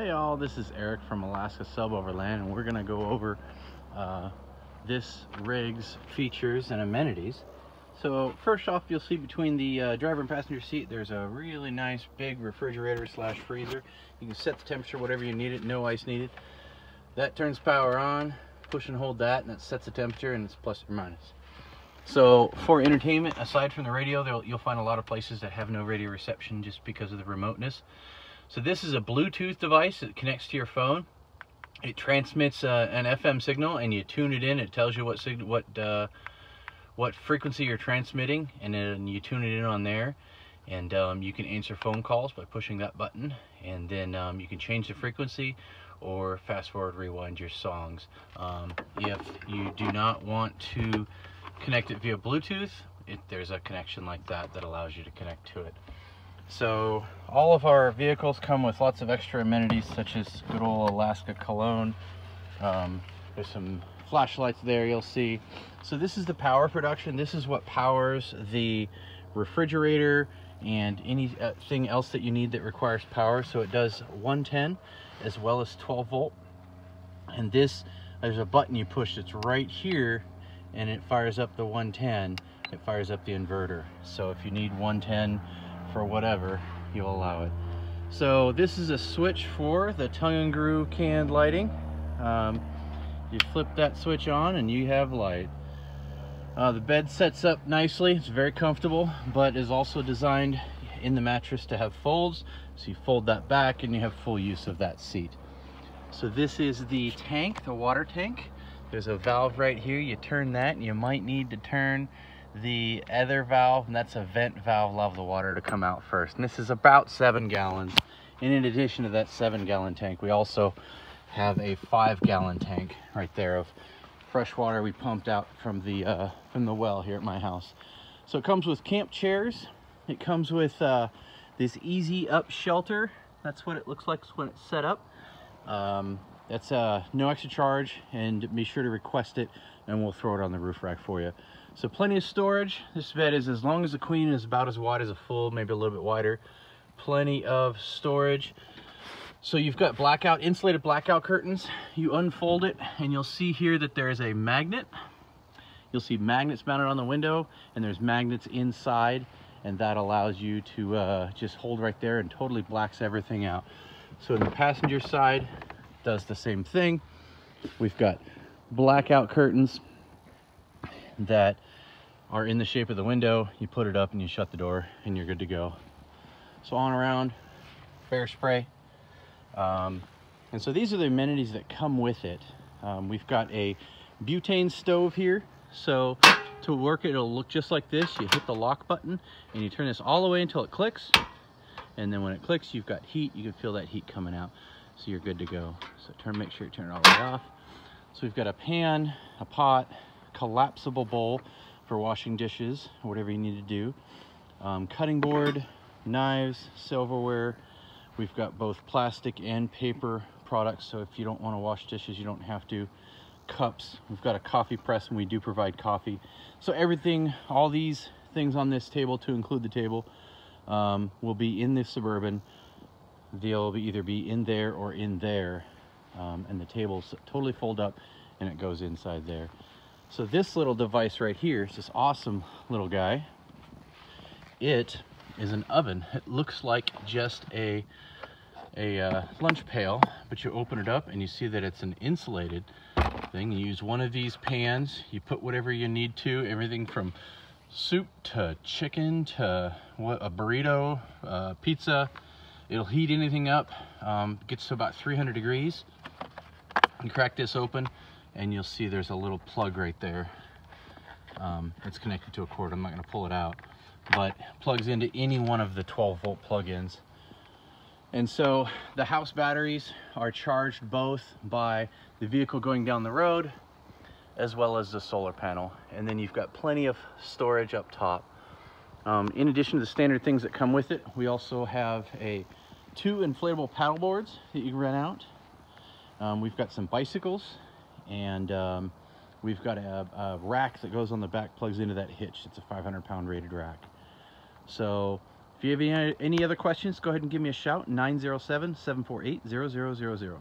Hey all, this is Eric from Alaska Sub Overland and we're gonna go over uh, this rig's features and amenities. So first off you'll see between the uh, driver and passenger seat there's a really nice big refrigerator slash freezer. You can set the temperature whatever you need it, no ice needed. That turns power on, push and hold that and that sets the temperature and it's plus or minus. So for entertainment, aside from the radio, you'll find a lot of places that have no radio reception just because of the remoteness. So this is a Bluetooth device that connects to your phone. It transmits uh, an FM signal and you tune it in. It tells you what what uh, what frequency you're transmitting and then you tune it in on there. And um, you can answer phone calls by pushing that button. And then um, you can change the frequency or fast forward, rewind your songs. Um, if you do not want to connect it via Bluetooth, it, there's a connection like that that allows you to connect to it. So all of our vehicles come with lots of extra amenities such as good old Alaska cologne. Um, there's some flashlights there you'll see. So this is the power production. This is what powers the refrigerator and anything else that you need that requires power. So it does 110 as well as 12 volt. And this, there's a button you push that's right here and it fires up the 110. It fires up the inverter. So if you need 110 for whatever, you'll allow it. So this is a switch for the tongue and groove canned lighting. Um, you flip that switch on and you have light. Uh, the bed sets up nicely, it's very comfortable, but is also designed in the mattress to have folds. So you fold that back and you have full use of that seat. So this is the tank, the water tank. There's a valve right here. You turn that and you might need to turn the other valve, and that's a vent valve, allow the water to come out first. And this is about seven gallons. And in addition to that seven gallon tank, we also have a five gallon tank right there of fresh water we pumped out from the uh, from the well here at my house. So it comes with camp chairs. It comes with uh, this easy up shelter. That's what it looks like when it's set up. Um, that's uh, no extra charge and be sure to request it and we'll throw it on the roof rack for you. So plenty of storage. This bed is as long as the queen is about as wide as a full, maybe a little bit wider. Plenty of storage. So you've got blackout, insulated blackout curtains. You unfold it and you'll see here that there is a magnet. You'll see magnets mounted on the window and there's magnets inside and that allows you to uh, just hold right there and totally blacks everything out. So in the passenger side, does the same thing. We've got blackout curtains that are in the shape of the window. You put it up and you shut the door and you're good to go. So on around, bear spray. Um, and so these are the amenities that come with it. Um, we've got a butane stove here. So to work it, it'll look just like this. You hit the lock button and you turn this all the way until it clicks. And then when it clicks, you've got heat. You can feel that heat coming out. So you're good to go. So turn, make sure you turn it all the way off. So we've got a pan, a pot, collapsible bowl for washing dishes, whatever you need to do. Um, cutting board, knives, silverware. We've got both plastic and paper products, so if you don't want to wash dishes, you don't have to. Cups, we've got a coffee press and we do provide coffee. So everything, all these things on this table, to include the table, um, will be in the Suburban. They'll be either be in there or in there. Um, and the tables totally fold up and it goes inside there. So this little device right here is this awesome little guy. It is an oven. It looks like just a, a uh, lunch pail, but you open it up and you see that it's an insulated thing. You use one of these pans, you put whatever you need to, everything from soup to chicken to what a burrito, uh, pizza. It'll heat anything up, um, gets to about 300 degrees. You crack this open, and you'll see there's a little plug right there. Um, it's connected to a cord. I'm not going to pull it out, but plugs into any one of the 12 volt plug-ins. And so the house batteries are charged both by the vehicle going down the road as well as the solar panel. And then you've got plenty of storage up top. Um, in addition to the standard things that come with it, we also have a two inflatable paddle boards that you can rent out. Um, we've got some bicycles and um, we've got a, a, rack that goes on the back, plugs into that hitch. It's a 500 pound rated rack. So If you have any, any other questions, go ahead and give me a shout, 907-748-0000.